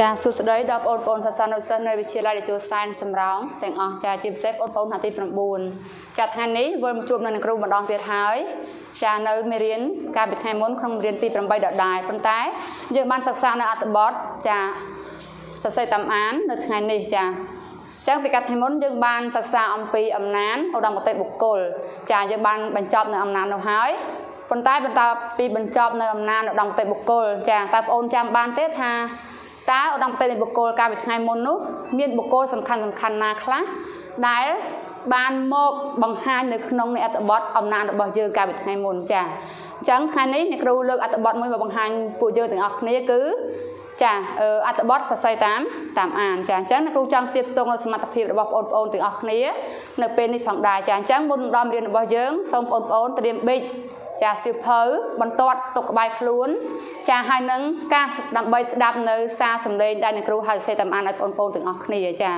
ចាសួស្តីដល់បងប្អូនសិស្សានុសិស្សនៅវិទ្យាល័យតេជោសែនសំរោងទាំងអស់ចាជាពិសេសបងប្អូនថ្នាក់ទី9ចាថ្ងៃនេះវិលមកជួបនៅនឹងគ្រូម្ដងទៀតហើយចានៅមេរៀនការពីថ្ងៃមុនក្នុងមេរៀនទី8ដដែលប៉ុន្តែយើងបានសិក្សានៅអត្ថបទចាសរសេរតាមអាននៅថ្ងៃនេះចាចឹងពីកាត់ថ្ងៃមុនយើងបានសិក្សាអំពីអំណានឧត្តមគតិបុគ្គលចាយើងបានបញ្ចប់នៅអំណាននោះហើយប៉ុន្តែបន្តពីបញ្ចប់នៅអំណានឧត្តមគតិបុគ្គលចាតើបងប្អូនចាំបានទេថា តើឧត្តមគតិនៃបុគ្គលកាលពីថ្ងៃមុននោះមានបុគ្គលសំខាន់សំខាន់ណាខ្លះដែលបានមកបង្ហាញនៅក្នុងនៃអត្ថបទអំណាចរបស់យើងកាលពីថ្ងៃមុនចាអញ្ចឹងថ្ងៃនេះអ្នកគ្រូលើកអត្ថបទមួយមកបង្ហាញពួកយើងទាំងអស់គ្នាគឺចាអត្ថបទសរសេរតាមតាមអានចាអញ្ចឹងអ្នកគ្រូចង់សៀបស្ទង់នៅសមត្ថភាពរបស់បងប្អូនទាំងអស់គ្នានៅពេលនេះផងដែរចាអញ្ចឹងមុនដល់រៀនរបស់យើងសូមបងប្អូនត្រៀមប៊ិចចាសៀវភៅបន្ទាត់ទុកក្បែរខ្លួន ចាហើយនឹងការដើម្បីស្ដាប់នៅសារសម្លេងដែលអ្នកគ្រូហៅសរសេរតាមអានឲ្យបងប្អូនទាំងអស់គ្នាចា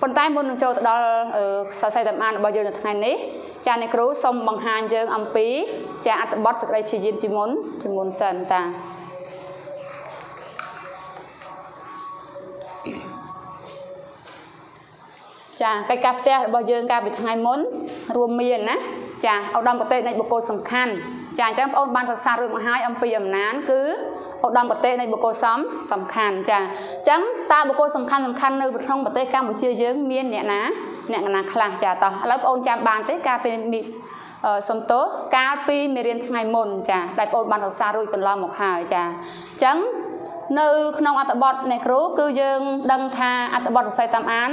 ប៉ុន្តែមុននឹងចូលទៅដល់សរសេរតាមអានរបស់យើងនៅថ្ងៃនេះចាអ្នកគ្រូសូមបង្ហាញយើងអំពី ចាអត្ថបទសក្តីព្យាយាមជាមុនជាមុនសិនតាចាកិច្ចការផ្ទះរបស់យើងកាលពីថ្ងៃមុនរួមមានណាចាឧត្តមគតិនៃបុគ្គលសំខាន់ ចាអញ្ចឹងបងប្អូនបានសិក្សារួចមកហើយអំពីអំណានគឺឧត្តមគតិនៃបុគ្គលសំសំខាន់ចាអញ្ចឹងតើបុគ្គលសំខាន់សំខាន់នៅក្នុងប្រទេសកម្ពុជាយើងមានអ្នកណាអ្នកណាខ្លះចាតោះឥឡូវបងប្អូនចាំបានទេការពេលសំទោសកាលពីមេរៀនថ្ងៃមុនចាដែលបងប្អូនបានសិក្សារួចកន្លងមកហើយចាអញ្ចឹងនៅក្នុងអត្ថបទនៃគ្រូគឺយើងដឹងថាអត្ថបទសរសេរតាមអាន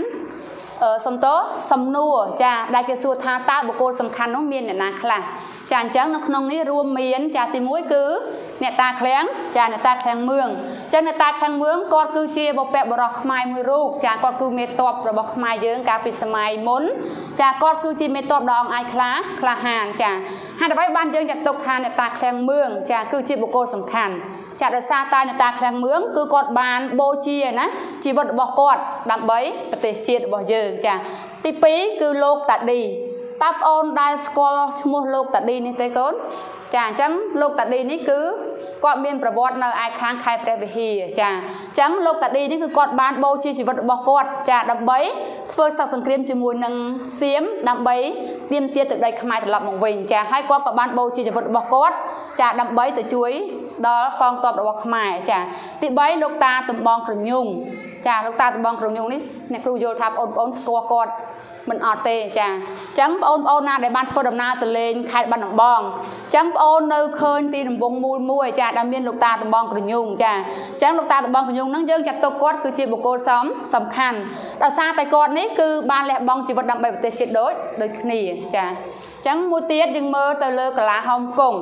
សំតោសំណួរចាដែលគេសួរថាតើបុគ្គលសំខាន់នោះមានអ្នកណាខ្លះចាអញ្ចឹងនៅក្នុងនេះរួមមានចាទី1គឺអ្នកតាឃ្លាំងចាអ្នកតាឃ្លាំងមឿងចឹងអ្នកតាឃ្លាំងមឿងគាត់គឺជាបុព្វបុរសខ្មែរមួយរូបចាគាត់គឺមេតបរបស់ខ្មែរយើងកាលពីសម័យមុនចាគាត់គឺជាមេតបដ៏អង្អាចខ្លាក្លាហានចាហើយដើម្បីបានយើងចាត់ទុកថាអ្នកតាឃ្លាំងមឿងចាគឺជាបុគ្គលសំខាន់ ចាដោយសារតែអ្នកតាឃ្លាំងមឿងគឺគាត់បានបូជាណាជីវិតរបស់គាត់ដើម្បីប្រទេសជាតិរបស់យើងចាទី2គឺលោកតាឌីតើបងអូនដែលស្គាល់ឈ្មោះលោកតាឌីនេះទេកូនចាអញ្ចឹងលោកតាឌីនេះគឺ គាត់មានប្រវត្តិនៅឯខាងខេត្តព្រះវិហារចាអញ្ចឹងលោកតាឌីនេះគឺគាត់បានបូជាជីវិតរបស់គាត់ចាដើម្បីធ្វើសឹកសង្គ្រាមជាមួយនឹងសៀមដើម្បីទាមទារទឹកដីខ្មែរត្រឡប់មកវិញចាហើយគាត់ក៏បានបូជាជីវិតរបស់គាត់ចាដើម្បីទៅជួយដល់កងទ័ពរបស់ខ្មែរចាទី3លោកតាតំបងក្រញូងចាលោកតាតំបងក្រញូងនេះអ្នកគ្រូយល់ថាបងប្អូនស្គាល់គាត់ មិនអត់ទេចាអញ្ចឹងបងប្អូនណាដែលបានធ្វើដំណើរទៅលេងខេត្តបាត់ដំបងអញ្ចឹងបងប្អូននៅឃើញទីដំបងមូលមួយចាដែលមានលោកតាដំបងក្រញូងចាអញ្ចឹងលោកតាដំបងក្រញូងហ្នឹងយើងចាត់ទុកគាត់គឺជាបុគ្គលសំសំខាន់ដោយសារតែគាត់នេះគឺបានលះបង់ជីវិតដើម្បីប្រទេសជាតិដូចដូចគ្នាចាអញ្ចឹងមួយទៀតយើងមើលទៅលើកាឡាហុងកុង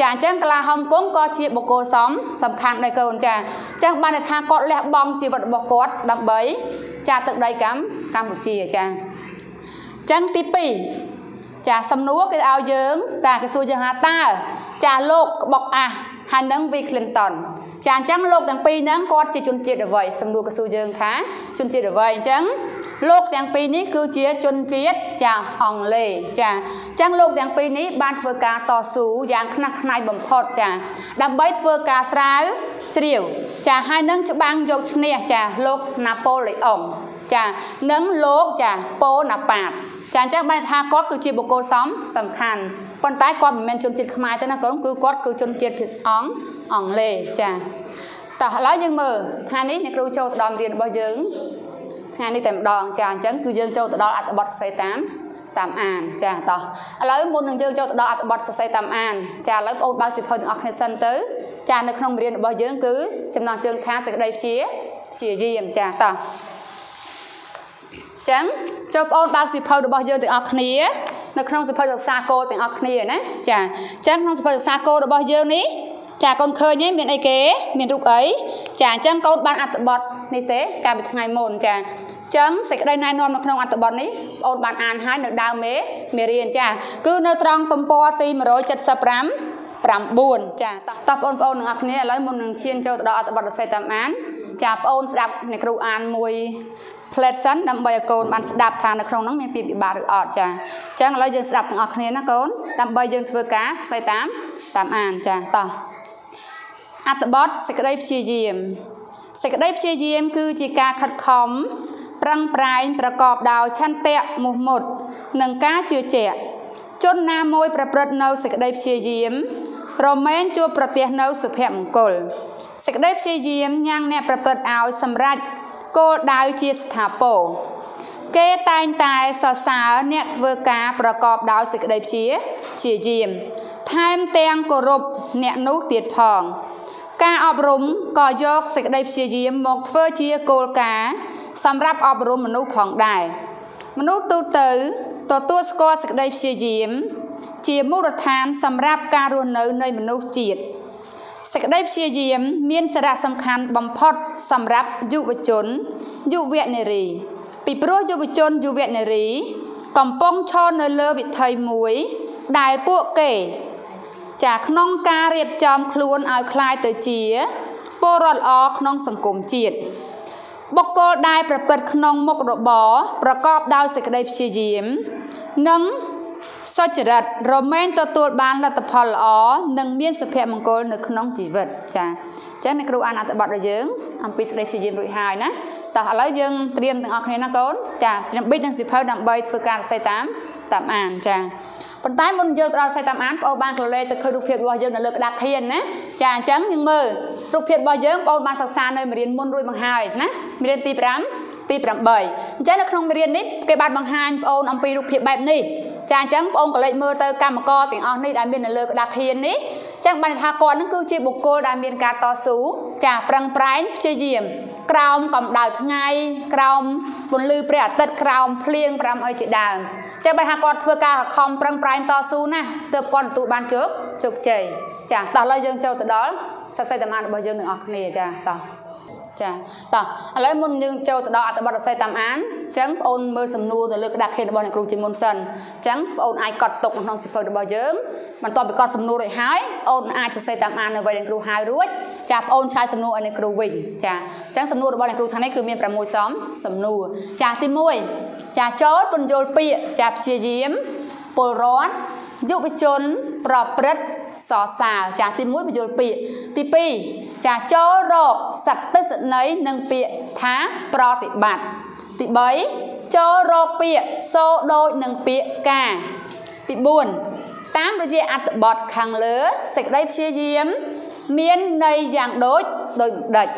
ចាអញ្ចឹងកាឡាហុងកុងក៏ជាបុគ្គលសំសំខាន់ដែរកូនចាអញ្ចឹងបានថាគាត់លះបង់ជីវិតរបស់គាត់ដើម្បីចាទឹកដីកម្ពុជាកម្ពុជាចា ចឹងទី2ចាសំណួរគេឲ្យយើង តាគេសួរយើងថាតើចាលោកក្បុកអាសហើយនឹង V Clinton ចាអញ្ចឹងលោកទាំងពីរហ្នឹងគាត់ជាជនជាតិអ្វីសំណួរគេសួរយើងថាជនជាតិអ្វីអញ្ចឹងលោកទាំងពីរនេះគឺជាជនជាតិចាអង់គ្លេសចាអញ្ចឹងលោកទាំងពីរនេះបានធ្វើការតស៊ូយ៉ាងខ្នះខ្នាយបំផុតចា ដើម្បីធ្វើការស្រាវជ្រាវចាហើយនឹងច្បាំងយកឈ្នះចាលោកណាប៉ូលេអុងចានឹងលោកចាប៉ូណាប៉ាត ចាអញ្ចឹងបានថាគាត់គឺជាបុគ្គលសំសំខាន់ប៉ុន្តែគាត់មិនមែនជនជាតិខ្មែរទេណាកូនគឺគាត់គឺជនជាតិអង្គអង់គ្លេសចាតោះឥឡូវយើងមើលថ្ងៃនេះអ្នកគ្រូចូលទៅដល់រៀនរបស់យើងថ្ងៃនេះតែម្ដងចាអញ្ចឹងគឺយើងចូលទៅដល់អត្ថបទសរសេរតាមតាមអានចាតោះឥឡូវមុននឹងយើងចូលទៅដល់អត្ថបទសរសេរតាមអានចាឥឡូវបងប្អូនបើកសិភៅទាំងអស់គ្នាសិនទៅចានៅក្នុងរៀនរបស់យើងគឺចំណងជើងខាងសេចក្តីព្យាព្យាយាមចាតោះ ចឹងចូលបងបើកសិភៅរបស់យើងទាំងអស់គ្នានៅក្នុងសិភៅសិក្សាគោលទាំងអស់គ្នាណាចាចឹងក្នុងសិភៅសិក្សាគោលរបស់យើងនេះចាកូនឃើញទេមានអីគេមានរូបអីចាអញ្ចឹងកូនបានអត្ថបទនេះទេកាលពីថ្ងៃមុនចាចឹងសេចក្តីណែនាំនៅក្នុងអត្ថបទនេះបងបានអានហើយនៅដើមមេមេរៀនចាគឺនៅត្រង់ទំព័រទី175 9ចាតោះតោះបងប្អូនទាំងអស់គ្នាឥឡូវមុននឹងឈានចូលទៅដល់អត្ថបទរសេតាមអានចាបងប្អូនស្ដាប់អ្នកគ្រូអានមួយ plate សិនដើម្បីឲ្យកូនបានស្ដាប់ថានៅក្នុងហ្នឹងមានពាក្យពិបាកឬអត់ចាអញ្ចឹងឥឡូវយើងស្ដាប់ទាំងអស់គ្នាណាកូនដើម្បីយើងធ្វើការសរសេរតាមតាមអានចាតោះអត្ថបទសេចក្តីព្យាយាមសេចក្តីព្យាយាម គឺជាការខិតខំប្រឹងប្រែងប្រកបដោយឆន្ទៈមោះមុតនិងការជឿជាក់ជនណាមួយប្រព្រឹត្តនៅសេចក្តីព្យាយាមរមែងជួបប្រទះនៅសុភមង្គលសេចក្តីព្យាយាមញ៉ាំងអ្នកប្រព្រឹត្តឲ្យសម្រេច គោលដៅជាស្ថាពរគេតែងតែសរសើរអ្នកធ្វើការប្រកបដោយសេចក្តីព្យាជាយាមថែមទាំងគោរពអ្នកនោះទៀតផង ការអប់រំក៏យកសេចក្តីព្យាយាមមកធ្វើជាគោលការណ៍សម្រាប់អប់រំមនុស្សផងដែរមនុស្សទូទៅទទួលស្គាល់សេចក្តីព្យាយាម ជាមូលដ្ឋានសម្រាប់ការរស់នៅនៃមនុស្សជាតិ សេចក្តីព្យាយាម មានសារៈសំខាន់បំផុតសម្រាប់យុវជនយុវនារីពីព្រោះយុវជនយុវនារី កំពុងឈរនៅលើវិថីមួយ ដែលពួកគេចាក្នុងការរៀបចំខ្លួនឲ្យคล้ายទៅជាពលរដ្ឋល្អក្នុងសង្គមជាតិបុគ្គលដែលប្រព្រឹត្តក្នុងមុខរបរប្រកបដោយសេចក្តីព្យាយាមនិង សុចរិតរមែងទទួលបានលទ្ធផលល្អនិងមានសុភមង្គលនៅក្នុងជីវិតចាអញ្ចឹងអ្នកគ្រូអានអត្ថបទរបស់យើងអំពីសេចក្តីព្យាយាមរួចហើយណាតោះឥឡូវយើងត្រៀមទាំងអស់គ្នាណាកូនចាត្រៀមប៊ិចនិងសិភៅដើម្បីធ្វើការសរសេរតាមតាមអានចាប៉ុន្តែមុនយើងទៅដល់សរសេរតាមអានបងប្អូនបានក្លែទៅឃើញរូបភាពរបស់យើងនៅលើក្តារខៀនណាចាអញ្ចឹងយើងមើលរូបភាពរបស់យើងបងប្អូនបានសិក្សានៅមេរៀនមុនរួចមកហើយណាមេរៀនទី5ទី8អញ្ចឹងនៅក្នុងមេរៀននេះគេបានបង្ហាញបងប្អូនអំពីរូបភាពបែបនេះចាអញ្ចឹងបងប្អូនកលេចមើលទៅកម្មករទាំងអស់នេះដែលមាននៅលើក្តារខៀននេះចឹងបានថាគាត់នឹងគឺជាបុគ្គលដែលមានការតស៊ូចាប្រឹងប្រែងព្យាយាមក្រោមកម្ដៅថ្ងៃក្រោមពន្លឺព្រះអាទិត្យក្រោមភ្លៀងប្រាំអីជាដើមចឹងបានថាគាត់ធ្វើការខំប្រឹងប្រែងតស៊ូណាស់ទើបគាត់ទទួលបានជោគជោគជ័យចាតោះឥឡូវយើងចូលទៅដល់សរសេរតាមអានរបស់យើងទាំងអស់គ្នាចាតោះ ចាតោះឥឡូវមុនយើងចូលទៅដល់អត្ថបទរស័យតាមអានអញ្ចឹងបងអូនមើលសំណួរទៅលើក្តារខេនរបស់អ្នកគ្រូជាមុនសិនអញ្ចឹងបងអូនអាចកត់ទុកក្នុងសៀវភៅរបស់យើងបន្ទាប់ពីកត់សំណួររួចហើយអូនអាចសរសេរតាមអាននៅវេលាគ្រូហើយរួចចាបងអូនឆ្លើយសំណួរឲ្យអ្នកគ្រូវិញចាអញ្ចឹងសំណួររបស់អ្នកគ្រូថ្ងៃនេះគឺមាន6សំសំណួរចាទី1ចាចូលពន្យល់ពាក្យចាព្យាយាមពលរដ្ឋយុវជនប្រព្រឹត្ត សរសើរចាទី1បញ្យល់ពាក្យទី2ចាចូលរកសត្វទិសន័យនិងពាក្យថាប្រតិបត្តិទី3ចូលរកពាក្យសូដូចនឹងពាក្យការទី4តាមរយៈអត្ថបទខាងលើសេចក្តីព្យាយាម មានន័យយ៉ាងដូចដូចដេច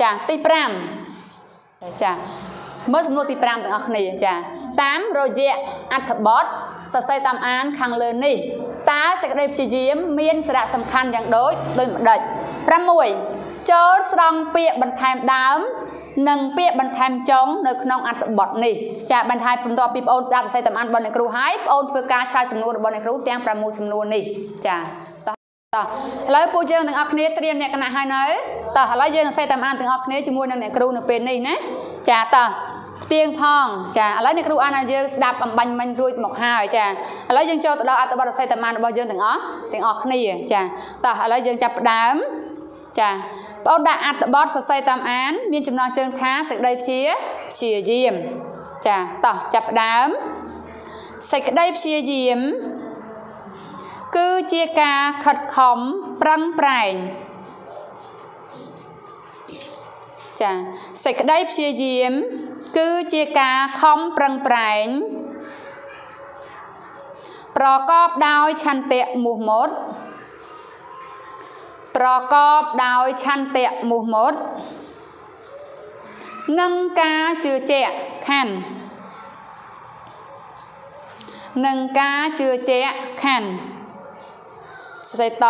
ចាទី5ចាមើលសំណួរទី5ទាំងអស់គ្នាចាតាមរយៈអត្ថបទសរសេរតាមអានខាងលើនេះ តើសេចក្តីព្យាយាមមានសារៈសំខាន់យ៉ាងដូចដូចម្ដេច6ចូលស្រង់ពាក្យបន្ថែមដើមនិងពាក្យបន្ថែមចុងនៅក្នុងអត្ថបទនេះចាបន្ថែមបន្ទាប់ពីបងអូនស្ដាប់សរសេរតាមអានរបស់អ្នកគ្រូហើយបងអូនធ្វើការឆ្លើយសំណួររបស់អ្នកគ្រូទាំង6សំណួរនេះចាតោះតោះឥឡូវពួកយើងទាំងអស់គ្នាត្រៀមលក្ខណៈហើយនៅតោះឥឡូវយើងនឹងសេតាមអានទាំងអស់គ្នាជាមួយនឹងអ្នកគ្រូនៅពេលនេះណាចាតោះ ផ្ទៀងផងចាឥឡូវអ្នកគ្រូអានឲ្យយើងស្ដាប់អំបញ្ញមិញរួចមកហើយចាឥឡូវយើងចូលទៅដល់អត្ថបទរសេតាមរបស់យើងទាំងអស់ទាំងអស់គ្នាចាតោះឥឡូវយើងចាប់ផ្ដើមចាបងដាក់អត្ថបទសរសេរតាមអាន មានចំណងជើងថាសេចក្តីព្យាព្យាយាមចាតោះចាប់ផ្ដើមសេចក្តីព្យាយាម គឺជាការខិតខំប្រឹងប្រែងចាសេចក្តីព្យាយាម គឺជាការខំប្រឹងប្រែងប្រកបដោយឆន្ទៈមោះមុតប្រកបដោយឆន្ទៈមោះមុតនិងការជឿជាក់ខណ្ឌនិងការជឿជាក់ខណ្ឌសេត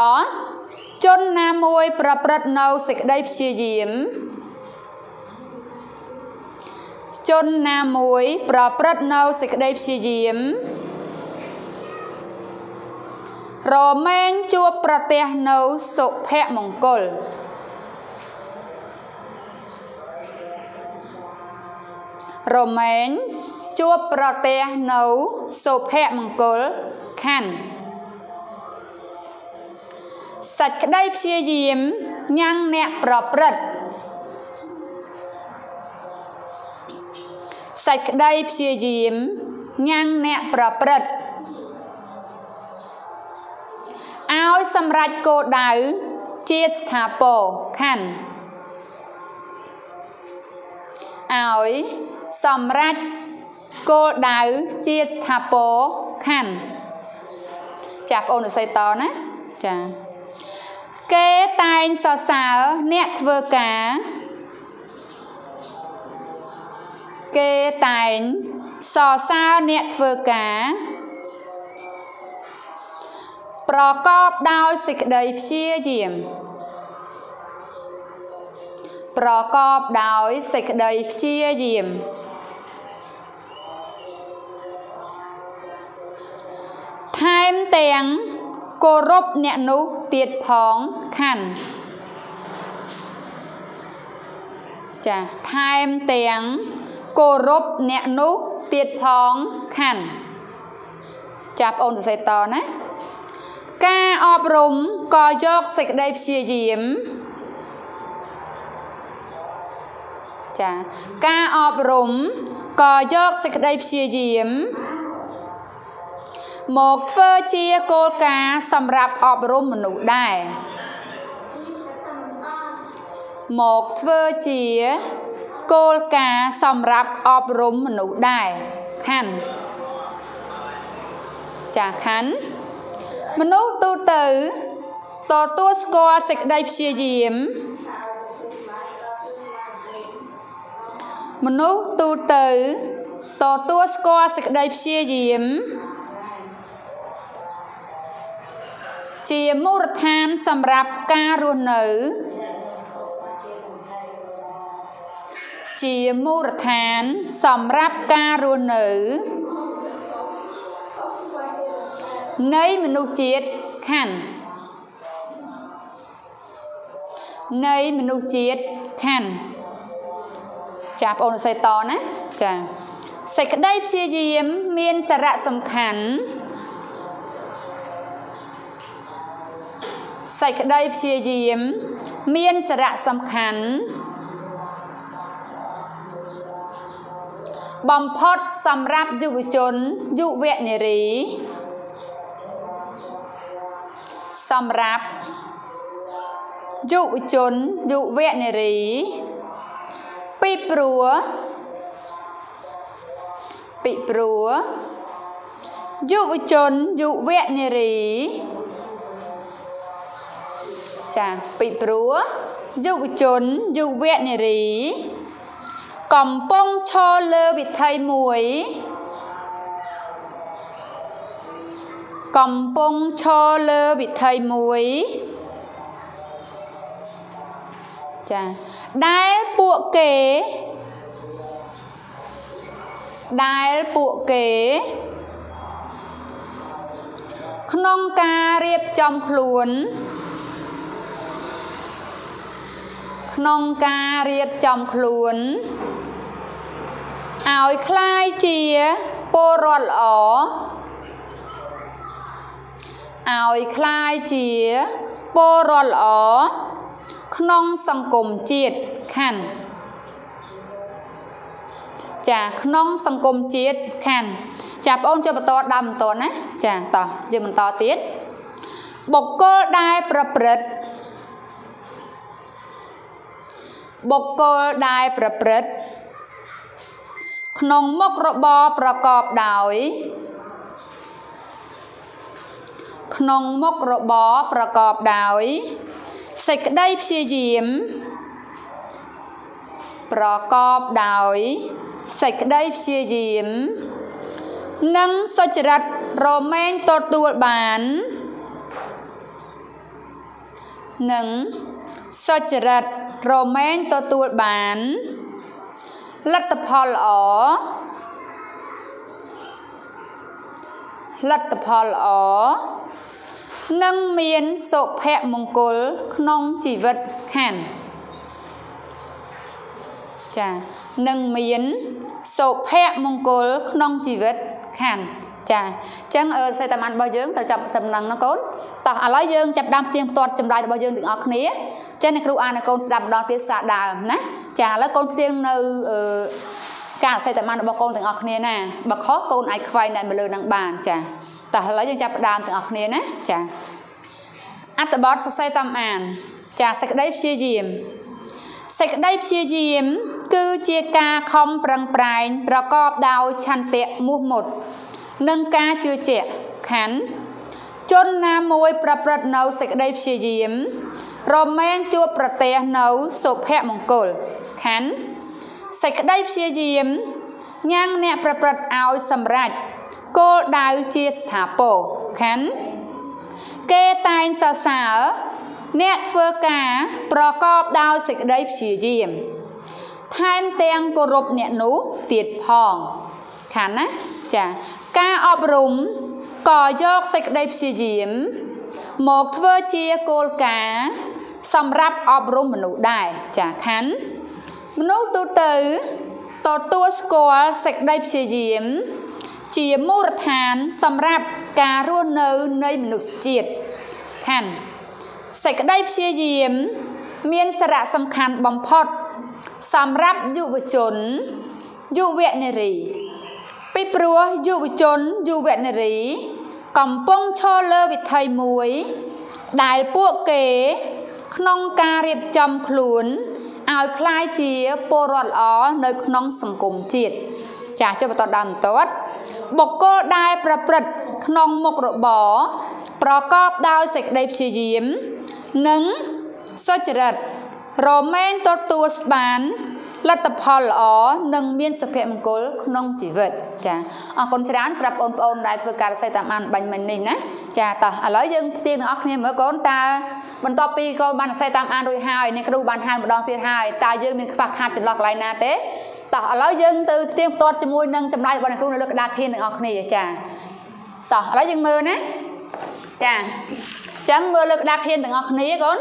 ជនណាមួយប្រព្រឹត្តនៅសេចក្តីព្យាយាម ជនណាមួយ ប្រព្រឹត្តនៅសេចក្តីព្យាយាមរមែងជួបប្រទះនៅសុភមង្គលរមែងជួបប្រទះនៅសុភមង្គលខណ្ឌសេចក្តីព្យាយាមញ៉ាំងអ្នកប្រព្រឹត្ត សេចក្តីព្យាយាមញ៉ាំងអ្នកប្រព្រឹត្តឲ្យសម្រេចគោលដៅជាស្ថាពរខណ្ឌឲ្យសម្រេចគោលដៅជាស្ថាពរខណ្ឌចាបងអូននិស្សិតតណាចាគេតែងសរសើរអ្នកធ្វើការ គេតែងសរសើរអ្នកធ្វើការ ប្រកបដោយសេចក្តីព្យាយាមប្រកបដោយសេចក្តីព្យាយាមថែមទាំងគោរពអ្នកនោះទៀតផងខាន់ចាថែមទាំង គោរពអ្នកនោះទៀតផងខាន់ចាប់អូនសរសេរតណាការអប់រំក៏យកសេចក្តីព្យាយាមចាការអប់រំក៏យកសេចក្តីព្យាយាមមកធ្វើជាគោលការណ៍សម្រាប់អប់រំមនុស្សដែរមកធ្វើជា គោលការណ៍សម្រាប់អប់រំមនុស្សដែរខាន់ចាខាន់មនុស្សទូទៅទទួលស្គាល់សេចក្តីព្យាយាមមនុស្សទូទៅទទួលស្គាល់សេចក្តីព្យាយាម ជាមូលដ្ឋានសម្រាប់ការរស់នៅ ជាមូលដ្ឋាន សម្រាប់ការរស់នៅ នៃមនុស្សជាតិខណ្ឌនៃមនុស្សជាតិខណ្ឌចាបងប្អូនអសេតណាចាសេចក្តីព្យាយាមមានសារៈសំខាន់សេចក្តីព្យាយាមមានសារៈសំខាន់ បំផុតសម្រាប់យុវជនយុវនារីសម្រាប់យុវជនយុវនារីពីព្រោះពីព្រោះយុវជនយុវនារីចាពីព្រោះយុវជនយុវនារី កំពុងឈរលើវិថីមួយកំពុងឈរលើវិថីមួយចាដែលពួកគេដែលពួកគេ ក្នុងការរៀបចំខ្លួន ក្នុងការរៀបចំខ្លួន ឲ្យคล้ายជាពលរដ្ឋល្អឲ្យคล้ายជាពលរដ្ឋល្អក្នុងសង្គមជាតិខណ្ឌចាក្នុងសង្គមជាតិខណ្ឌចាបងអូនចូលបន្តដើមបន្តណាចាតោះយើងបន្តទៀតបុគ្គលដែលប្រព្រឹត្តបុគ្គលដែលប្រព្រឹត្ត ក្នុងមុខរបរប្រកបដោយ ក្នុងមុខរបរប្រកបដោយសេចក្តីព្យាយាម ប្រកបដោយសេចក្តីព្យាយាម និងសុចរិតរមែងទទួលបាននិងសុចរិតរមែងទទួលបាន លទ្ធផលល្អលទ្ធផលល្អនិងមានសុភមង្គលក្នុងជីវិតខានចានឹងមានសុភមង្គលក្នុងជីវិតខានចាអញ្ចឹងសេតមានរបស់យើងទៅចាប់តំណឹងណាកូនតោះឥឡូវយើងចាប់ដើមផ្ទៀងផ្ទាត់ចម្លើយរបស់យើងទាំងអស់គ្នា ចឹងអ្នកគ្រូអានឲ្យកូនស្ដាប់ម្ដងទៀតសាដើមណាចាឥឡូវកូនផ្ទៀងនៅការសេតមានរបស់កូនទាំងអស់គ្នាណាបើខុសកូនអាចខ្វែងអ្នកមកលើនឹងបានចាតោះឥឡូវយើងចាប់ផ្ដើមទាំងអស់គ្នាណាចាអត្ថបទសរសេរតាមអាន ចាសេចក្តីព្យាយាមសេចក្តីព្យាយាម គឺជាការខំប្រឹងប្រែងប្រកបដោយឆន្ទៈមោះមុតនិងការជឿជាក់ខណ្ឌជនណាមួយប្រព្រឹត្តនៅសេចក្តីព្យាយាម រមែងជួបប្រទះនៅសុភមង្គលខណ្ឌសេចក្តីព្យាយាមញ៉ាំងអ្នកប្រព្រឹត្តឲ្យសម្រេចគោលដៅជាស្ថាពរខណ្ឌគេតែងសរសើរអ្នកធ្វើការប្រកបដោយសេចក្តីព្យាយាមថែមទាំងគោរពអ្នកនោះទៀតផងខានណាចាការអប់រំក៏យកសេចក្តីព្យាយាមមកធ្វើជាគោលការណ៍ សម្រាប់អប់រំមនុស្សដែរចាខានមនុស្សទូទៅទទួលស្គាល់សេចក្តីព្យាយាម ជាមូលដ្ឋានសម្រាប់ការរស់នៅនៃមនុស្សជាតិខានសេចក្តីព្យាយាម មានសារៈសំខាន់បំផុត សម្រាប់យុវជនយុវនារី ពីព្រោះយុវជនយុវនារី កំពុងឈរលើវិថីមួយ ដែលពួកគេ ក្នុងការរៀបចំខ្លួនឲ្យคล้ายជាពលរដ្ឋល្អនៅក្នុងសង្គមជាតិចាស់ចុះបន្តដើមតតបុគ្គលដែលប្រព្រឹត្តក្នុងមុខរបរប្រកបដោយសេចក្តីព្យាយាមនិងសុចរិតរមែងទទួលស្បានលទ្ធផលល្អនិងមានសុភមង្គលក្នុងជីវិតចាអរគុណច្រើនសម្រាប់បងប្អូនដែលធ្វើការសរសេរតាមអានបាញ់មិញនេះណាចាតោះឥឡូវយើងផ្ទៀងទាំងអស់គ្នាមើលកូនតើ បន្ទាប់ពីកូនបានសរសេរតាមអានរួចហើយអ្នកគ្រូបានហៅម្ដងទៀតហើយតើយើងមានខ្វះខាតចន្លោះកន្លែងណាទេតោះឥឡូវយើងទៅផ្ទៀងផ្ទាត់ជាមួយនឹងចម្លើយរបស់អ្នកគ្រូនៅលើក្តារខៀនទាំងអស់គ្នាចាតោះឥឡូវយើងមើលណាចាអញ្ចឹងមើលលើក្តារខៀនទាំងអស់គ្នាកូន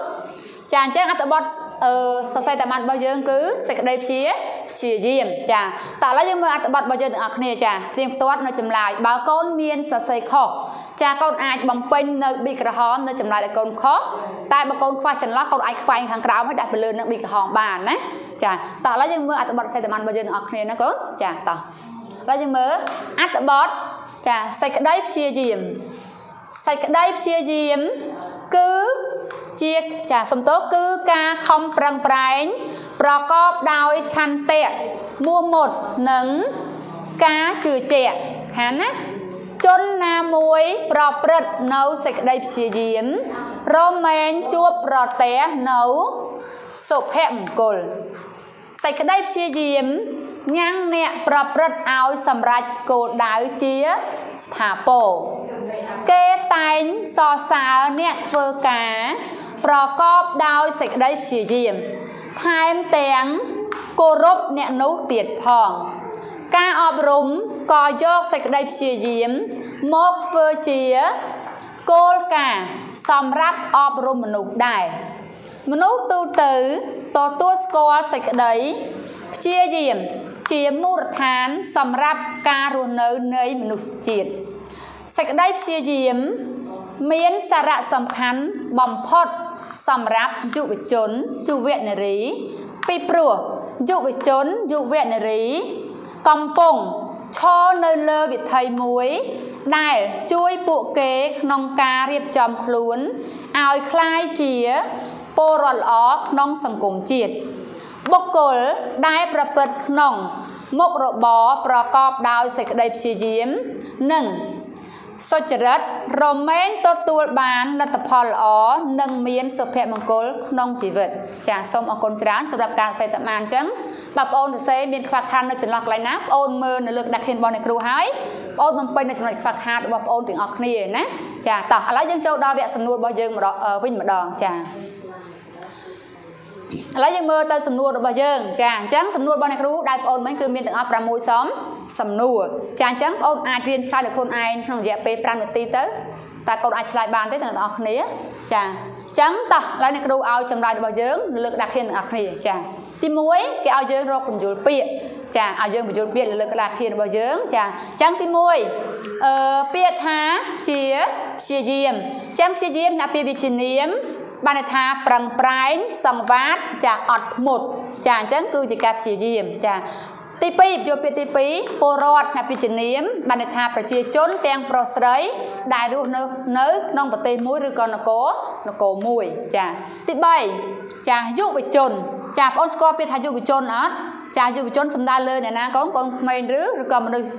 ចាអញ្ចឹងអត្ថបទអឺសរសេរតាមរបស់យើងគឺសេចក្តីព្យាព្យាយាមចាតើឥឡូវយើងមើលអត្ថបទរបស់យើងទាំងអស់គ្នាចាព្រៀងផ្ទាត់នៅចម្លើយបើកូនមានសរសេរខុស ចាកូនអាចបំពេញនៅប៊ីក្រហមនៅចម្លើយដែលកូនខុសតែបើកូនខ្វះចន្លោះកូនអាចខ្វែងខាងក្រោមឲ្យដាក់ទៅលើនឹងប៊ីក្រហមបានណាចាតើឥឡូវយើងមើលអត្ថបទសេតមានរបស់យើងទាំងអស់គ្នាណាកូនចាតោះឥឡូវយើងមើលអត្ថបទចាសេចក្តីព្យាយាមសេចក្តីព្យាយាមគឺជាចាសំទោសគឺការខំប្រឹងប្រែងប្រកបដោយឆន្ទៈមោះមុតនិងការជឿជាក់ខានណា ជនណាមួយប្រព្រឹត្តនៅសេចក្តីព្យាយាមរមែងជួបប្រទះនៅសុភមង្គលសេចក្តីព្យាយាមញ៉ាំងអ្នកប្រព្រឹត្តឲ្យសម្រេចគោលដៅជាស្ថាពរគេតែងសរសើរអ្នកធ្វើការ ប្រកបដោយសេចក្តីព្យាយាមថែមទាំងគោរពអ្នកនោះទៀតផង ការអប់រំក៏យកសេចក្តីព្យាយាមមកធ្វើជាគោលការណ៍សម្រាប់អប់រំមនុស្សដែរមនុស្សទូទៅទទួលស្គាល់សេចក្តីព្យាយាមជាមូលដ្ឋានសម្រាប់ការរស់នៅនៃមនុស្សជាតិសេចក្តីព្យាយាមមានសារៈសំខាន់បំផុតសម្រាប់យុវជនយុវនារីពីព្រោះយុវជនយុវនារី កំពុងឈរនៅលើវិថីមួយដែលជួយពួកគេក្នុងការរៀបចំខ្លួនឲ្យคล้ายជាពលរដ្ឋល្អក្នុងសង្គមជាតិបុគ្គលដែលប្រព្រឹត្តក្នុងមុខរបរប្រកបដោយសេចក្តីព្យាយាមនិងសុចរិតរមែងទទួលបានលទ្ធផលល្អនិងមានសុភមង្គលក្នុងជីវិតចាសូមអរគុណច្រើនសម្រាប់ការសរសេរតាមអញ្ចឹង បើបងអូនសរសេរមានខ្វះខាតនៅចន្លោះកន្លែងណាបងអូនមើលនៅលើដាក់ខេនរបស់អ្នកគ្រូហើយបងអូនបំពេញនៅចំណុចខ្វះខាតរបស់បងអូនទាំងអស់គ្នាណាចាតោះឥឡូវយើងចូលដល់វគ្គសំណួររបស់យើងម្ដងវិញម្ដងចាឥឡូវយើងមើលទៅសំណួររបស់យើងចាអញ្ចឹងសំណួររបស់អ្នកគ្រូដែលបងអូនមិញគឺមានទាំងអស់6សំសំណួរចាអញ្ចឹងបងអូនអាចរៀនឆ្លើយដោយខ្លួនឯងក្នុងរយៈពេល5នាទីទៅតើកូនអាចឆ្លើយបានទេទាំងអស់គ្នាចាអញ្ចឹងតោះឥឡូវអ្នកគ្រូឲ្យចម្លើយរបស់យើងនៅលើក្តារខៀនទាំងអស់គ្នាចា ទី1គេឲ្យយើងរកបញ្យលពាក្យចាឲ្យយើងបញ្យលពាក្យនៅលើក្តារខៀនរបស់យើងចាអញ្ចឹងទី1អឺពាក្យថាជាព្យាយាមអញ្ចឹងព្យាយាមដាក់ពាក្យវិជ្ជនាមបានន័យថាប្រឹងប្រែងសង្វាតចាអត់ធ្មត់ចាអញ្ចឹងគឺជាការព្យាយាមចាទី2បញ្ចូលពាក្យទី2ពលរដ្ឋថាពិជ្ជនាមបានន័យថាប្រជាជនទាំងប្រុសស្រីដែលរស់នៅនៅក្នុងប្រទេសមួយឬក៏នគរនគរមួយចាទី3ចាយុវជន ចាបងអូនស្គាល់ពាក្យថាយុវជនអត់ចាយុវជនសំដៅលើអ្នកណាកូនកូនក្មេងឬឬក៏មនុស្ស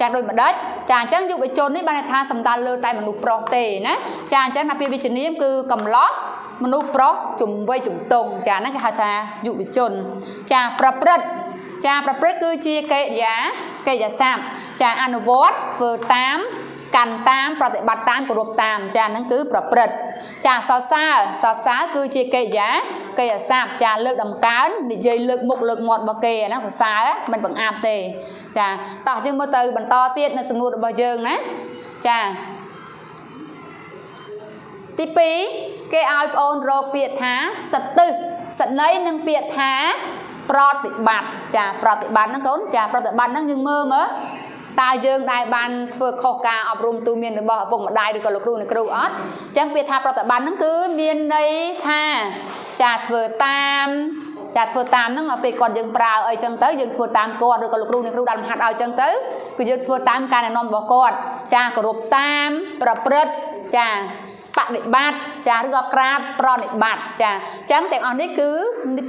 ចាដូចម្ដេចចាអញ្ចឹងយុវជននេះបានន័យថាសំដៅលើតែមនុស្សប្រុសទេណាចាអញ្ចឹងថាពាក្យវិជ្ជនាមគឺកំឡោះមនុស្សប្រុសជំវ័យជំទង់ចាហ្នឹងគេហៅថាយុវជន ចាប្រព្រឹត្តចាប្រព្រឹត្តគឺជាកិរិយាកិរិយាសព្ទចាអនុវត្តធ្វើតាម កាន់តាមប្រតិបត្តិតាមគោរពតាមចាហ្នឹងគឺប្រព្រឹត្តចាសរសើរសរសើរគឺជាកិរិយាកិរិយាសព្ទចាលើកដំកើងនិយាយលើកមុខលើកមាត់របស់គេអាហ្នឹងសរសើរមិនបង្អាប់ទេ ចាតោះយើងមើលទៅបន្តទៀតនៅសំណួររបស់យើងណាចាទី2គេឲ្យបងអូនរកពាក្យថាសตึះសន័យនិងពាក្យថាប្រតិបត្តិចាប្រតិបត្តិហ្នឹងកូនចាប្រតិបត្តិហ្នឹងយើងមើលមើល តើយើងដែលបានធ្វើខុសការអប់រំទូមានរបស់ឪពុកម្ដាយឬក៏លោកគ្រូអ្នកគ្រូអត់អញ្ចឹងពាក្យថាប្រតិបត្តិហ្នឹងគឺមានន័យថាចាធ្វើតាមចាធ្វើតាមហ្នឹងពេលគាត់យើងប្រើអីចឹងទៅយើងធ្វើតាមគាត់ឬក៏លោកគ្រូអ្នកគ្រូដែលមហាត់ឲ្យចឹងទៅគឺយើងធ្វើតាមការណែនាំរបស់គាត់ចាគោរពតាមប្រព្រឹត្តចា បដិបត្តិចាឬក៏ក្រាបប្រណិបត្តិចាអញ្ចឹងទាំងអស់នេះគឺ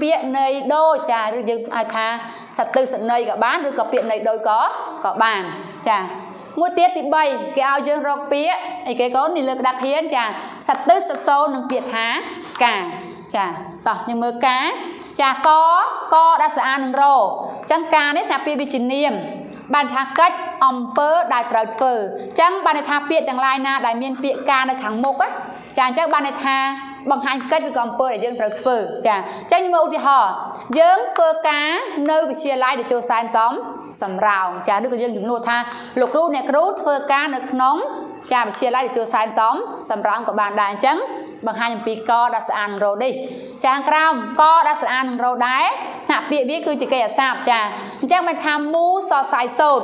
ពាក្យន័យដូចចាឬយើងអាចថាសត្វទិសន័យក៏បានឬក៏ពាក្យន័យដូចក៏ក៏បានចាមួយទៀតទី3គេឲ្យយើងរកពាក្យអីគេកូននេះលើក្តារខៀនចាសត្វទិសសូនឹងពាក្យថាកាចាតោះយើងមើលកាចាកកដាក់ស្អាតនឹងរអញ្ចឹងការនេះថាពាក្យវិជ្ជនាម បានថាកិច្ចអំពើដែលត្រូវធ្វើអញ្ចឹងបានន័យថាពាក្យទាំងឡាយណាដែលមានពាក្យការនៅខាងមុខចាអញ្ចឹងបានន័យថាបង្ហាញកិច្ចឬក៏អំពើដែលយើងត្រូវធ្វើចាអញ្ចឹងមើលឧទាហរណ៍យើងធ្វើការនៅវិទ្យាល័យដែលចូលសែនសំសម្រោងចាឬក៏យើងជំនួសថាលោកគ្រូអ្នកគ្រូធ្វើការនៅក្នុង ចាវិទ្យាល័យដែលចូលសែនសំសម្រោងក៏បានដែរអញ្ចឹងបង្ហាញអំពីកដាក់ស្អាតនឹងរោនេះចាងក្រោមកដាក់ស្អាតនឹងរោដែរថាពាក្យវាគឺជាកិច្ចអាសាបចាអញ្ចឹងបានថាមូសរសៃសូត្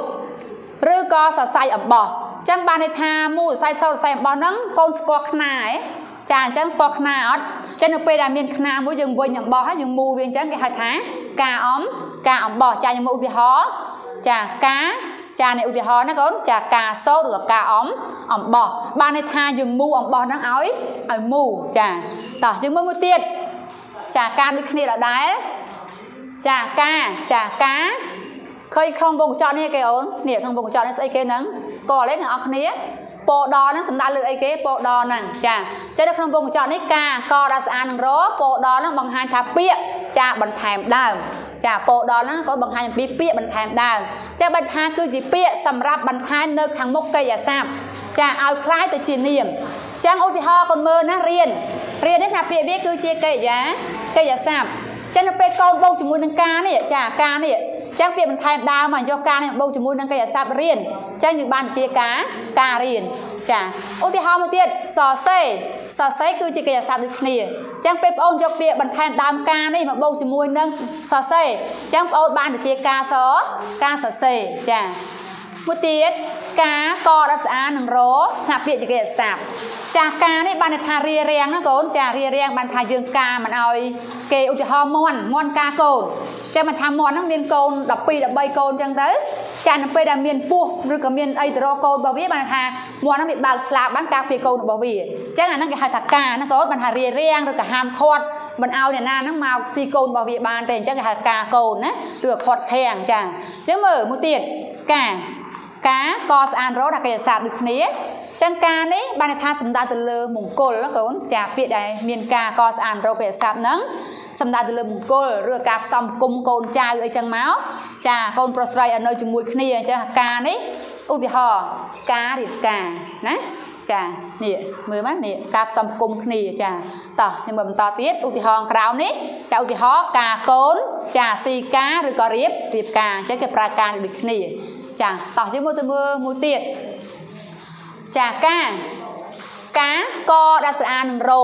រឬក៏សរសៃអំបោះអញ្ចឹងបានន័យថាមូសរសៃសូត្រសរសៃអំបោះហ្នឹងកូនស្គាល់ខ្នាឯចាអញ្ចឹងស្គាល់ខ្នាអត់អញ្ចឹងនៅពេលដែលមានខ្នាមួយយើងវិញអំបោះហើយយើងមូវាអញ្ចឹងគេហៅថាការអំការអំបោះចាខ្ញុំមកឧទាហរណ៍ចាការ ចានេះឧទាហរណ៍ណាកូនចាការសោតឬក៏ការអំអំបោះបានន័យថាយើងមូអំបោះហ្នឹងឲ្យឲ្យមូចាតោះយើងមើលមួយទៀតចាការដូចគ្នាដដែលចាការចាការឃើញក្នុងវងកញ្ចក់នេះគេអូននេះក្នុងវងកញ្ចក់នេះស្អីគេហ្នឹងស្គាល់ទេអ្នកនរគ្នាពោដហ្នឹងសំដៅលើអីគេពោដហ្នឹងចាចឹងនៅក្នុងវងកញ្ចក់នេះការកដល់ស្អាតនឹងរពោដហ្នឹងបង្ហាញថាពាក្យចាបន្ថែមដើម ចាពោដល់ហ្នឹងក៏បង្ហាញអំពីពាក្យបន្ថែមដើមចាបញ្ថាគឺជាពាក្យសម្រាប់បន្ថែមនៅខាងមុខកិរិយាសព្ទចាឲ្យคล้ายទៅជានាមចឹងឧទាហរណ៍កូនមើលណារៀនរៀននេះថាពាក្យវាគឺជាកិរិយាកិរិយាសព្ទចឹងនៅពេលកូនបូកជាមួយនឹងការនេះចាការនេះចឹងពាក្យបន្ថែមដើមមកយកការនេះបូកជាមួយនឹងកិរិយាសព្ទរៀនចឹងយើងបានជាការការរៀន ចាឧទាហរណ៍មួយទៀតសរសេរសរសេរគឺជាកិរិយាសព្ទដូចគ្នាចឹងពេលបងអូនយកពាក្យបន្ថែមដើមការនេះមកបូកជាមួយនឹងសរសេរចឹងបងអូនបានទៅជាការសការសរសេរចាមួយទៀតការកដល់ស្អាតនឹងរថាពាក្យជាកិរិយាសព្ទចាការនេះបានថារារាំងណាកូនចារារាំងបានថាយើងការមិនអោយគេឧទាហរណ៍មន់មន់ការកូនចាំមិនថាមន់ហ្នឹងមានកូន12 13កូនចឹងទៅ ចានៅពេលដែលមានពោះឬក៏មានអីទៅរកកូនរបស់វាបានថាមន់ហ្នឹងវាបើកស្លាបបានការពារកូនរបស់វាអញ្ចឹងអាហ្នឹងគេហៅថាការណាកូនបានថារារាំងឬក៏ហាមឃាត់មិនឲ្យអ្នកណាហ្នឹងមកស៊ីកូនរបស់វាបានទេអញ្ចឹងគេហៅការកូនណាឬក៏ខាត់ខាំងចាអញ្ចឹងមើលមួយទៀតការការកស្អាតរកថាកិច្ចសាស្ត្រដូចគ្នាចឹងការនេះបានថាសំដៅទៅលើមង្គលកូនចាពាក្យដែលមានការកស្អាតរកកិច្ចសាស្ត្រហ្នឹង សំដៅទៅលើមង្គលឬការផ្សំគុំកូនចៅអីចឹងមកចាកូនប្រុសស្រីឲ្យនៅជាមួយគ្នាអញ្ចឹងការនេះឧទាហរណ៍ការរៀបការណាចានេះមើលមកនេះការផ្សំគុំគ្នាចាតោះខ្ញុំបន្តទៀតឧទាហរណ៍ក្រៅនេះចាឧទាហរណ៍ការកូនចាស៊ីការឬក៏រៀបរៀបការអញ្ចឹងគេប្រើការដូចគ្នាចាតោះយើងមើលទៅមើលមួយទៀតចាការ ការកដាក់ស្អាតនឹងរោ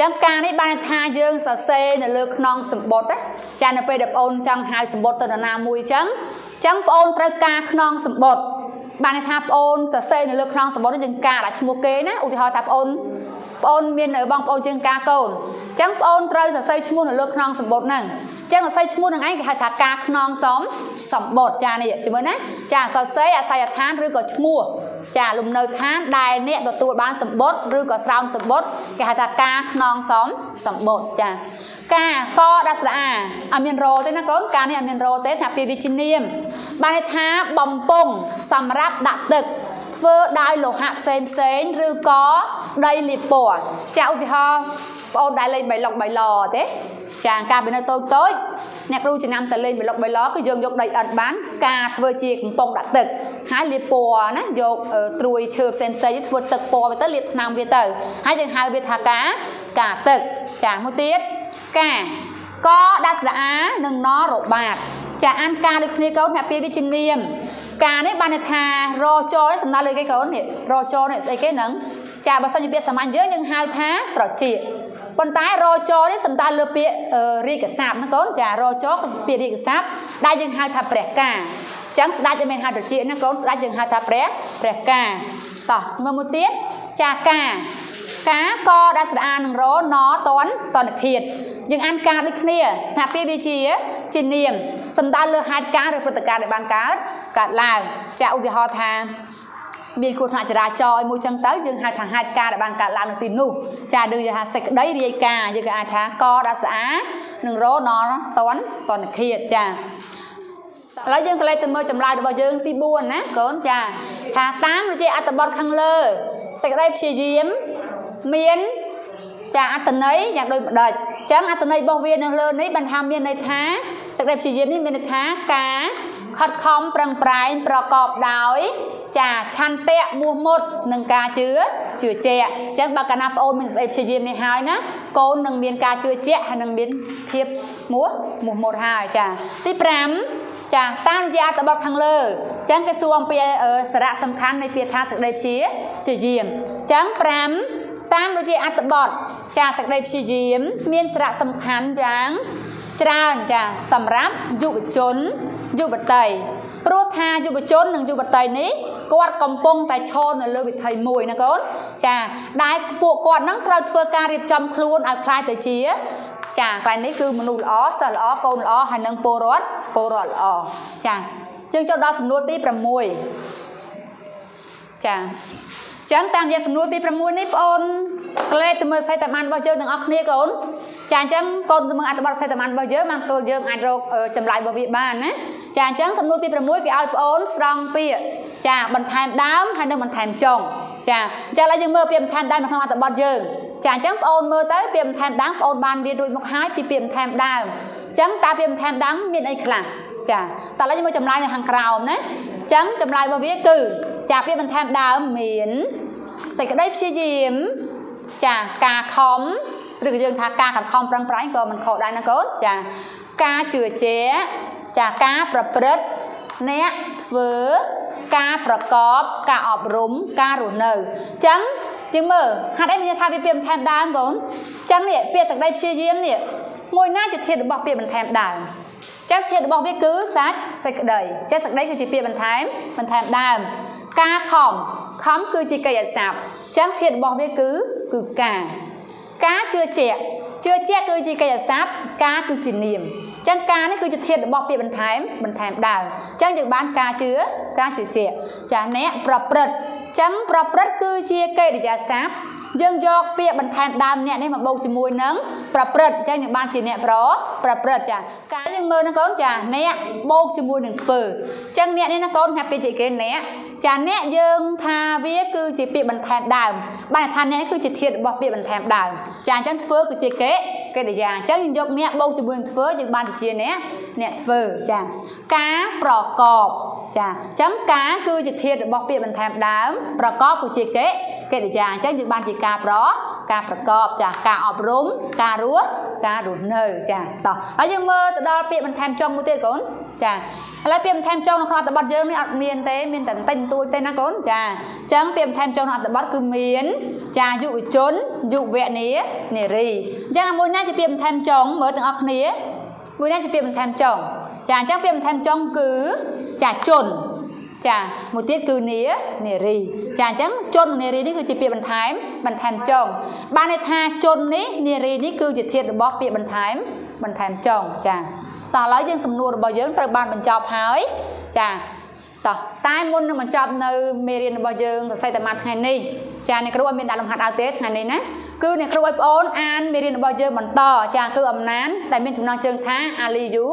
ចឹងការនេះបានថាយើងសរសេរនៅលើខ្នងសម្បត្តិចានៅពេលដែលបងអូនចង់ហៅសម្បត្តិទៅនរណាមួយចឹងចឹងបងអូនត្រូវការខ្នងសម្បត្តិបានថាបងអូនសរសេរនៅលើខ្នងសម្បត្តិយើងការដាក់ឈ្មោះគេណាឧទាហរណ៍ថាបងអូនបងអូនមានបងប្អូនជាងការកូនចឹងបងអូនត្រូវសរសេរឈ្មោះនៅលើខ្នងសម្បត្តិហ្នឹង ចឹងសរសេរឈ្មោះនឹងឯងគេហៅថាការខ្នងសំសម្បត្តិចានេះជាមួយណាចាសរសេរអាស័យដ្ឋានឬក៏ឈ្មោះចាលំនៅឋានដែលអ្នកទទួលបានសម្បត្តិឬក៏ស្រោមសម្បត្តិគេហៅថាការខ្នងសំសម្បត្តិចាកាកដាក់ស្រៈអាអត់មានរទេណាកូនការនេះអត់មានរទេថាពាក្យវិជ្ជនាមបានន័យថាបំពង់សម្រាប់ដាក់ទឹកធ្វើដោយលោហៈផ្សេងផ្សេងឬក៏ដីលាបពណ៌ចាឧទាហរណ៍ បងអូនដែលលេងបៃលុកបៃឡទេចាការពីនៅតូចតូចអ្នកគ្រូចំណាំតលេងបៃលុកបៃឡគឺយើងយកដីអិតបាន ការធ្វើជាកំប៉ុងដាក់ទឹកហើយលាបពណ៌ណាយកត្រួយឈើផ្សេងផ្សេងធ្វើទឹកពណ៌ទៅលាបថ្នាំវាទៅហើយយើងហៅវាថាការការទឹកចាមួយទៀតការកដាក់ស្រៈអានិងណរបាតចាអានការលើគ្នាកូនអ្នកពីវិជ្ជនាមការនេះបានថារចនេះសំដៅលើគេកូននេះរចនេះស្អីគេហ្នឹងចាបើសិនជាពាក្យសាមញ្ញយើងយើងហៅថាត្រចៀក ប៉ុន្តែរចនេះសំដៅលើពាក្យរាជកសាបណាកូនចារចគឺពាក្យរាជកសាបដែលយើងហៅថាព្រះការចឹងស្ដេចមិនមែនហៅត្រចៀកណាកូនស្ដេចយើងហៅថាព្រះព្រះការតោះមើលមួយទៀតចាការការកដាក់ស្រអានឹងរណតនតនធាតយើងអានការដូចគ្នាថាពាក្យវាជាជានាមសំដៅលើហេតុការណ៍ឬព្រឹត្តិការណ៍ដែលបានកើតកើតឡើងចាឧទាហរណ៍ថា មានគ្រោះថ្នាក់ចរាចរណ៍មួយចឹងទៅយើងហៅថាហេតុការណ៍ដែលបានកើតឡើងនៅទីនោះចាដូចយើងហៅសេចក្តីរាយការណ៍យើងក៏អាចថាកដាក់ស្អានឹងរណតនតនធាតចាឥឡូវយើងក៏លេចទៅមើលចម្លើយរបស់យើងទី4ណាកូនចាថាតាមរយៈអត្ថបទខាងលើសេចក្តីព្យាយាមមានចាអត្តន័យយ៉ាងដូចម្ដេចអញ្ចឹងអត្តន័យរបស់វានៅលើនេះបានថាមានន័យថាសេចក្តីព្យាយាមនេះមានន័យថាការខិតខំប្រឹងប្រែងប្រកបដោយ ចាឆន្ទៈមោះមុតនឹងការជឿជឿជាក់អញ្ចឹងបើកាលណាប្អូនមានសេចក្តីព្យាយាមនេះហើយណាកូននឹងមានការជឿជាក់ហើយនឹងមានភាពមោះមោះមុតហើយចាទី5ចាតាមជាអត្ថបទខាងលើអញ្ចឹងគេសួរអំពីសារៈសំខាន់នៃពាក្យថាសេចក្តីព្យាព្យាយាមអញ្ចឹង5តាមដូចជាអត្ថបទចាសក្តីព្យាយាម មានសារៈសំខាន់យ៉ាងច្រើនចាសម្រាប់យុវជនយុវតី ព្រោះថាយុវជននិងយុវតីនេះគាត់កំពុងតែឈរនៅលើវិថីមួយណាកូនចាដែលពួកគាត់នឹងត្រូវធ្វើការរៀបចំខ្លួនឲ្យខ្លាយទៅជា ចាកន្លែងនេះគឺមនុស្សល្អសិស្សល្អកូនល្អហើយនិងពលរដ្ឋពលរដ្ឋល្អចាយើងចូលដល់សំណួរទី6ចាចឹងតាមរយៈសំណួរទី6នេះបងអូនក្លេតទៅមើលសីតាម៉ានរបស់យើងទាំងអស់គ្នាកូន ចាអញ្ចឹងកូនទៅមើលអត្ថបទសីតាម៉ានរបស់យើងបានទល់យើងអាចរកចម្លើយរបស់វាបានណាចាអញ្ចឹងសំណួរទី6គេឲ្យបងអូនស្រង់ពាក្យចាបន្ថែមដើមហើយនិងបន្ថែមចុងចាអញ្ចឹងឥឡូវយើងមើលពាក្យបន្ថែមដើមនៅក្នុងអត្ថបទយើងចាអញ្ចឹងបងអូនមើលទៅពាក្យបន្ថែមដើមបងអូនបានរៀនរួចមកហើយពីពាក្យបន្ថែមដើមអញ្ចឹងតើពាក្យបន្ថែមដើមមានអីខ្លះចាតើឥឡូវយើងមើលចម្លើយនៅខាងក្រោមណាអញ្ចឹងចម្លើយរបស់វាគឺចាពាក្យបន្ថែមដើមមានសេចក្តីព្យាយាមចាការខំ ឬក៏យើងថាការខិតខំប្រឹងប្រែងក៏មិនខុសដែរណាកូនចាការជឿជាក់ចាការប្រព្រឹត្តអ្នកធ្វើការប្រកបការអប់រំការរស់នៅអញ្ចឹងជាងមើលហាត់អីមានថាវាពាក្យបន្ថែមដើមកូនអញ្ចឹងនេះពាក្យសេចក្តីព្យាយាមនេះមួយណាជាធាតុរបស់ពាក្យបន្ថែមដើមចឹងធាតុរបស់វាគឺសាច់សេចក្តីចេះសេចក្តីគឺជាពាក្យបន្ថែមបន្ថែមដើមការខំខំគឺជាកិច្ចស័ព្ទចឹងធាតុរបស់វាគឺគឺការ ការជឿជាក់ជឿជាក់គឺជាកិច្ចស័ព្ទការគឺជានាមចឹងការនេះគឺជាធាតុរបស់ពាក្យបន្ថែមបន្ថែមដើមចឹងយើងបានការជឿការជឿជាក់ចាអ្នកប្រព្រឹត្តចឹងប្រព្រឹត្តគឺជាកិរិយាសព្ទយើងយកពាក្យបន្ថែមដើមអ្នកនេះមកបូកជាមួយនឹងប្រព្រឹត្តអញ្ចឹងយើងបានជាអ្នកប្រប្រព្រឹត្តចាការយើងមើលណាកូនចាអ្នកបូកជាមួយនឹងធ្វើអញ្ចឹងអ្នកនេះណាកូនថាពាក្យជាគេអ្នក ចាអ្នកយើងថាវាគឺជាពាក្យបន្ថែមដើមបានថាអ្នកនេះគឺជាធាតុរបស់ពាក្យបន្ថែមដើមចាអញ្ចឹងធ្វើគឺជាគេកិរិយាអញ្ចឹងយើងយកអ្នកបូកជាមួយនឹងធ្វើយើងបានជាអ្នកអ្នកធ្វើចាការប្រកបចាអញ្ចឹងការគឺជាធាតុរបស់ពាក្យបន្ថែមដើមប្រកបគឺជាគេកិរិយាអញ្ចឹងយើងបានជាការប្រការប្រកបចាការអប់រំការរស់ការរស់នៅចាតោះហើយយើងមើលទៅដល់ពាក្យបន្ថែមចុងមួយទៀតកូនចា ឥឡូវពាក្យបន្ថែមចុងក្នុងអត្ថបទយើងនេះអត់មានទេមានតែតិចតួចទេណាកូនចាអញ្ចឹងពាក្យបន្ថែមចុងក្នុងអត្ថបទគឺមានចាយុវជនយុវនានារីអញ្ចឹងមួយណាជាពាក្យបន្ថែមចុងមើលទាំងអស់គ្នាមួយណាជាពាក្យបន្ថែមចុងចាអញ្ចឹងពាក្យបន្ថែមចុងគឺចាជនចាមួយទៀតគឺនានារីចាអញ្ចឹងជននារីនេះគឺជាពាក្យបន្ថែមបន្ថែមចុងបានន័យថាជននេះនារីនេះគឺជាធាតុរបស់ពាក្យបន្ថែមបន្ថែមចុងចា តោះឥឡូវយើងសំណួររបស់យើងត្រូវបានបញ្ចប់ហើយចាតោះតែមុននឹងបញ្ចប់នៅមេរៀនរបស់យើងសរសេរតាមថ្ងៃនេះចាអ្នកគ្រូអត់មានដាក់លំហាត់ឲ្យទេថ្ងៃនេះណា គឺអ្នកគ្រូឲ្យបងអូនអានមេរៀនរបស់យើងបន្តចាគឺអំណានដែលមានចំណងជើងថាអាលីយូ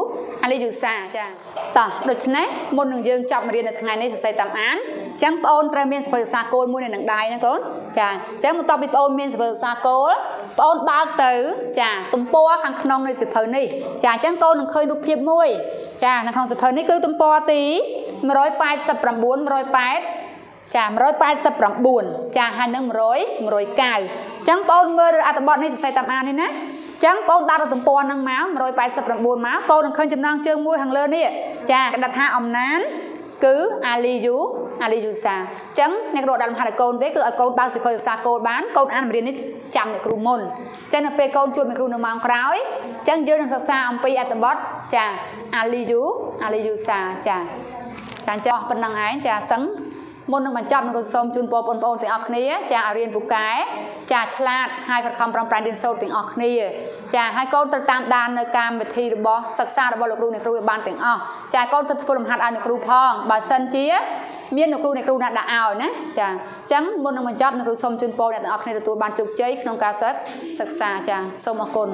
អាលីយូសាចាតោះដូច្នេះមុននឹងយើងចប់មេរៀននៅថ្ងៃនេះសរសេរតាមអានអញ្ចឹងបងអូនត្រូវមានសភៅសាគោលមួយនៅនឹងដៃណាកូនចាអញ្ចឹងបន្ទាប់ពីបងអូនមានសភៅសាគោលបងអូនបើកទៅ ចាទំព័រខាងក្នុងនៃសភៅនេះចាអញ្ចឹងកូននឹងឃើញរូបភាពមួយ ចានៅក្នុងសភៅនេះគឺទំព័រទី189 108ចា189ចាហើយនឹង100 109អញ្ចឹងបងមើលអត្ថបទនេះសរសេរតាមអាននេះណាអញ្ចឹងបងដាក់ទៅទំព័រហ្នឹងមក189មកកូននឹងឃើញចំណងជើងមួយខាងលើនេះចាគេដាក់ថាអំណានគឺអាលីយូអាលីយូសាអញ្ចឹងអ្នកគ្រូដាក់លំហាត់ឲ្យកូនទេគឺឲ្យកូនបើកសិភៅសាកូនបានកូនអានមេរៀននេះចាំអ្នកគ្រូមុនអញ្ចឹងនៅពេលកូនជួបអ្នកគ្រូនៅម៉ោងក្រោយអញ្ចឹងយើងនឹងសិក្សាអំពីអត្ថបទចាអាលីយូអាលីយូសាចាចាអញ្ចឹងប៉ុណ្្នឹងឯងចាសឹង មុននឹងបញ្ចប់នឹងសូមជូនពរបងប្អូនទាំងអស់គ្នាចារៀនពូកែចាឆ្លាតហើយខិតខំប្រឹងប្រែងរៀនសូត្រទាំងអស់គ្នាចាហើយកូនត្រូវតាមដាននៅកម្មវិធីរបស់សិក្សារបស់លោកគ្រូអ្នកគ្រូឲ្យបានទាំងអស់ចាកូនត្រូវធ្វើលំហាត់ឲ្យអ្នកគ្រូផងបើសិនជាមានលោកគ្រូអ្នកគ្រូណាដាក់ឲ្យណាចាអញ្ចឹងមុននឹងបញ្ចប់អ្នកគ្រូសូមជូនពរអ្នកទាំងអស់គ្នាទទួលបានជោគជ័យក្នុងការសិក្សាចាសូមអរគុណ